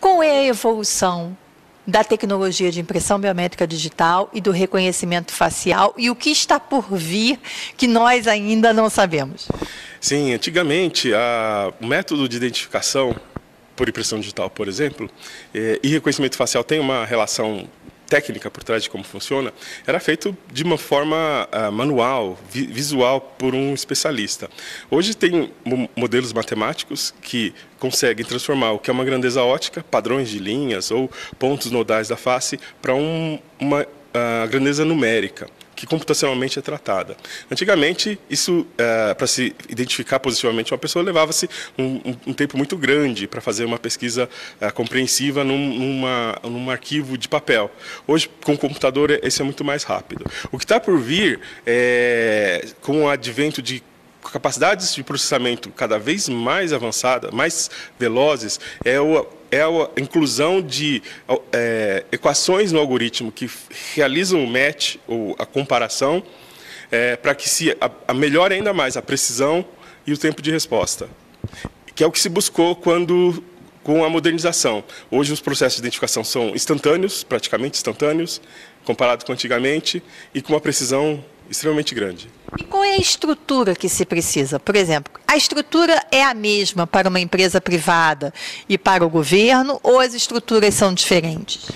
Qual é a evolução da tecnologia de impressão biométrica digital e do reconhecimento facial e o que está por vir que nós ainda não sabemos? Sim, antigamente a, o método de identificação por impressão digital, por exemplo, eh, e reconhecimento facial tem uma relação técnica por trás de como funciona, era feito de uma forma uh, manual, vi visual, por um especialista. Hoje tem modelos matemáticos que conseguem transformar o que é uma grandeza ótica, padrões de linhas ou pontos nodais da face, para um, uma uh, grandeza numérica que computacionalmente é tratada. Antigamente, isso, é, para se identificar positivamente uma pessoa, levava-se um, um, tempo muito grande para fazer uma pesquisa é, compreensiva num, numa, num arquivo de papel. Hoje, com o computador, esse é muito mais rápido. O que está por vir, é, com o advento de capacidades de processamento cada vez mais avançadas, mais velozes, é o é a inclusão de é, equações no algoritmo que realizam o match, ou a comparação, é, para que se a, a melhore ainda mais a precisão e o tempo de resposta, que é o que se buscou quando com a modernização. Hoje os processos de identificação são instantâneos, praticamente instantâneos, comparado com antigamente, e com uma precisão extremamente grande. E qual é a estrutura que se precisa? Por exemplo, a estrutura é a mesma para uma empresa privada e para o governo ou as estruturas são diferentes?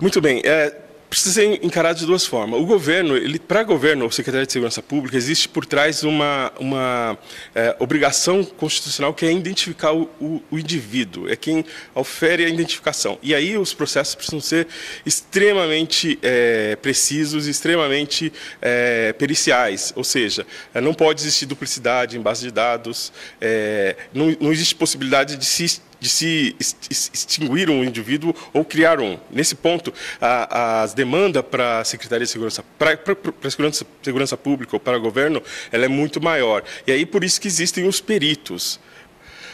Muito bem. É, precisa ser encarado de duas formas. O governo, ele para governo, ou Secretaria de Segurança Pública, existe por trás uma, uma é, obrigação constitucional que é identificar o, o, o, indivíduo, é quem ofere a identificação. E aí os processos precisam ser extremamente é, precisos, extremamente é, periciais, ou seja, é, não pode existir duplicidade em base de dados, é, não, não existe possibilidade de se de se extinguir um indivíduo ou criar um. Nesse ponto, as demandas para a Secretaria de Segurança, para a segurança, segurança Pública ou para o governo, ela é muito maior. E aí por isso que existem os peritos.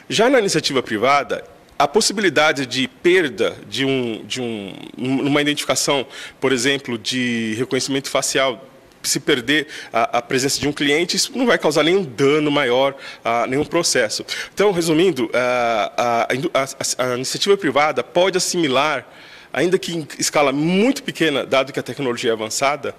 Já na iniciativa privada, a possibilidade de perda de, um, de um, uma identificação, por exemplo, de reconhecimento facial se perder a, a, presença de um cliente, isso não vai causar nenhum dano maior a nenhum processo. Então, resumindo, a, a, a iniciativa privada pode assimilar, ainda que em escala muito pequena, dado que a tecnologia é avançada,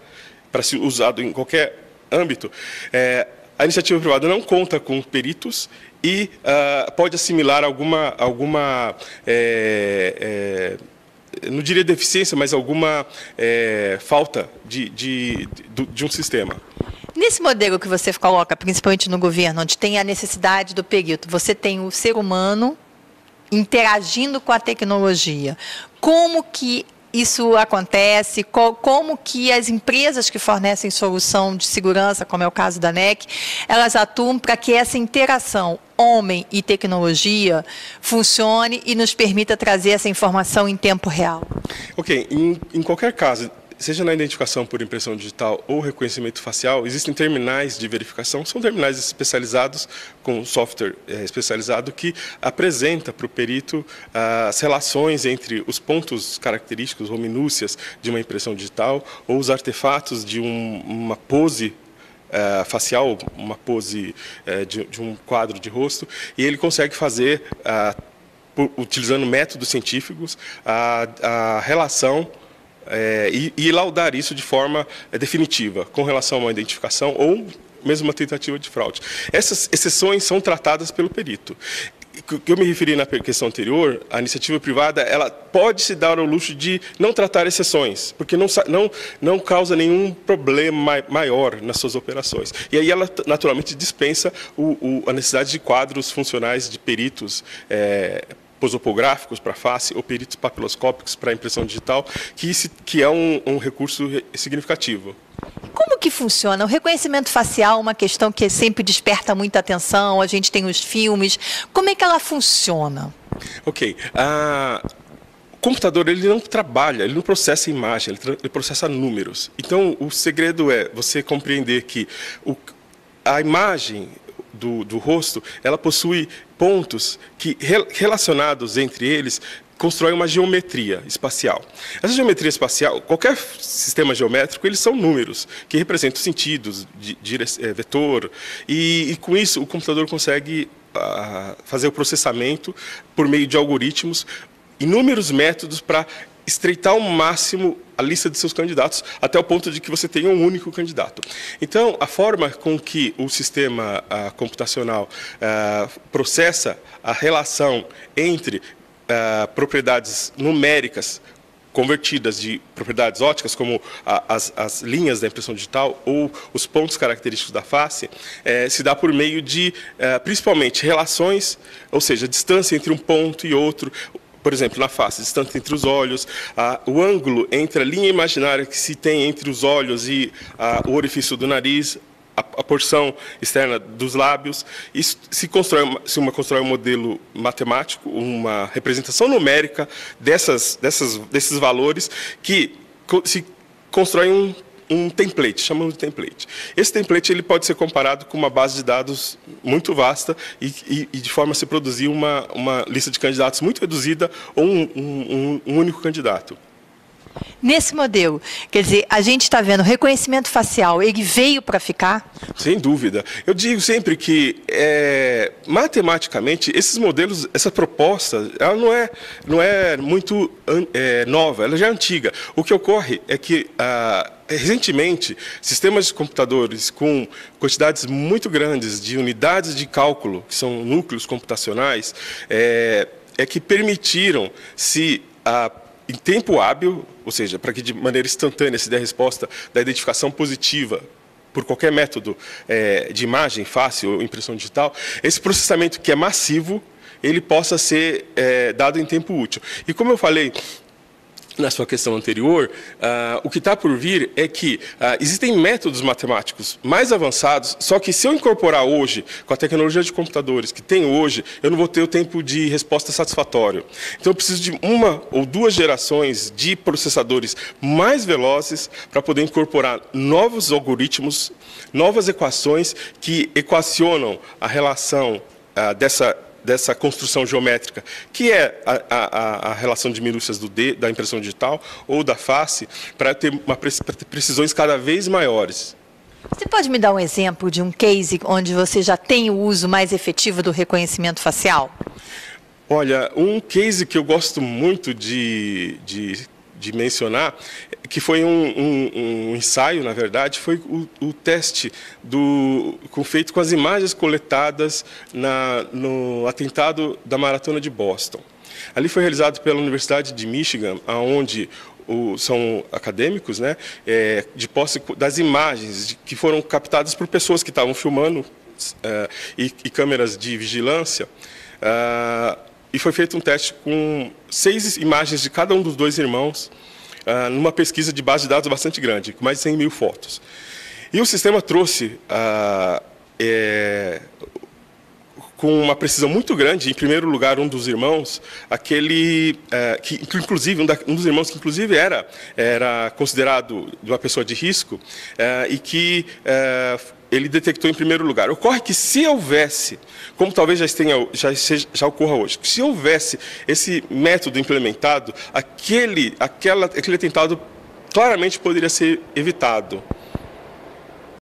para ser usado em qualquer âmbito, é, a iniciativa privada não conta com peritos e uh, pode assimilar alguma, alguma é, é, não diria deficiência, mas alguma é, falta de, de, de, de um sistema. Nesse modelo que você coloca, principalmente no governo, onde tem a necessidade do perito, você tem o ser humano interagindo com a tecnologia. Como que isso acontece, como que as empresas que fornecem solução de segurança, como é o caso da NEC, elas atuam para que essa interação homem e tecnologia funcione e nos permita trazer essa informação em tempo real? Ok, em, em qualquer caso, seja na identificação por impressão digital ou reconhecimento facial, existem terminais de verificação, são terminais especializados com software é, especializado que apresenta para o perito ah, as relações entre os pontos característicos ou minúcias de uma impressão digital ou os artefatos de um, uma pose Uh, facial, uma pose uh, de, de, um quadro de rosto, e ele consegue fazer, por, utilizando métodos científicos, a, a relação é, e, e, laudar isso de forma é, definitiva, com relação a uma identificação ou mesmo uma tentativa de fraude. Essas exceções são tratadas pelo perito que eu me referi na questão anterior, a iniciativa privada ela pode se dar ao luxo de não tratar exceções, porque não, não, não causa nenhum problema maior nas suas operações. E aí ela naturalmente dispensa o, o, a necessidade de quadros funcionais de peritos é, posopográficos para face ou peritos papiloscópicos para impressão digital, que, que é um, um recurso significativo. Como que funciona? O reconhecimento facial é uma questão que sempre desperta muita atenção, a gente tem os filmes. Como é que ela funciona? Ok. Uh, o computador ele não trabalha, ele não processa imagem, ele, ele processa números. Então, o segredo é você compreender que o, a imagem do, do rosto, ela possui pontos que relacionados entre eles constrói uma geometria espacial. Essa geometria espacial, qualquer sistema geométrico, eles são números que representam sentidos, de, é, vetor, e, e, com isso o computador consegue uh, fazer o processamento por meio de algoritmos inúmeros métodos para estreitar ao máximo a lista de seus candidatos, até o ponto de que você tenha um único candidato. Então, a forma com que o sistema uh, computacional uh, processa a relação entre uh, propriedades numéricas convertidas de propriedades óticas, como a, as, as, linhas da impressão digital ou os pontos característicos da face, é, se dá por meio de, é, principalmente, relações, ou seja, distância entre um ponto e outro, por exemplo, na face, distância entre os olhos, o ângulo entre a linha imaginária que se tem entre os olhos e o orifício do nariz, a, a, porção externa dos lábios. Isso se constrói, se uma constrói um modelo matemático, uma representação numérica dessas, dessas, desses valores que se constrói um um template, chamamos de template. Esse template ele pode ser comparado com uma base de dados muito vasta e, e, e de forma a se produzir uma, uma lista de candidatos muito reduzida ou um, um, um único candidato. Nesse modelo, quer dizer, a gente está vendo reconhecimento facial, ele veio para ficar? Sem dúvida. Eu digo sempre que, é, matematicamente, esses modelos, essa proposta, ela não é, não é muito é, nova, ela já é antiga. O que ocorre é que, ah, recentemente, sistemas de computadores com quantidades muito grandes de unidades de cálculo, que são núcleos computacionais, é, é que permitiram se a em tempo hábil, ou seja, para que de maneira instantânea se dê a resposta da identificação positiva por qualquer método é, de imagem, fácil ou impressão digital, esse processamento que é massivo, ele possa ser é, dado em tempo útil. E como eu falei, na sua questão anterior, uh, o que está por vir é que uh, existem métodos matemáticos mais avançados, só que se eu incorporar hoje, com a tecnologia de computadores que tem hoje, eu não vou ter o tempo de resposta satisfatório. Então eu preciso de uma ou duas gerações de processadores mais velozes para poder incorporar novos algoritmos, novas equações que equacionam a relação uh, dessa dessa construção geométrica, que é a, a, a relação de minúcias do D, da impressão digital ou da face, para ter, uma, ter precisões cada vez maiores. Você pode me dar um exemplo de um case onde você já tem o uso mais efetivo do reconhecimento facial? Olha, um case que eu gosto muito de, de de mencionar, que foi um, um, um ensaio, na verdade, foi o, o, teste do, feito com as imagens coletadas na, no atentado da Maratona de Boston. Ali foi realizado pela Universidade de Michigan, onde o, são acadêmicos, né, é, de posse das imagens de, que foram captadas por pessoas que estavam filmando é, e, e, câmeras de vigilância. É, e foi feito um teste com seis imagens de cada um dos dois irmãos, uh, numa pesquisa de base de dados bastante grande, com mais de 100 mil fotos. E o sistema trouxe, uh, é, com uma precisão muito grande, em primeiro lugar, um dos irmãos, aquele uh, que, inclusive, um, da, um, dos irmãos que, inclusive, era, era considerado uma pessoa de risco e que ele detectou em primeiro lugar. Ocorre que se houvesse, como talvez já, tenha, já, já ocorra hoje, se houvesse esse método implementado, aquele, aquela, aquele atentado claramente poderia ser evitado.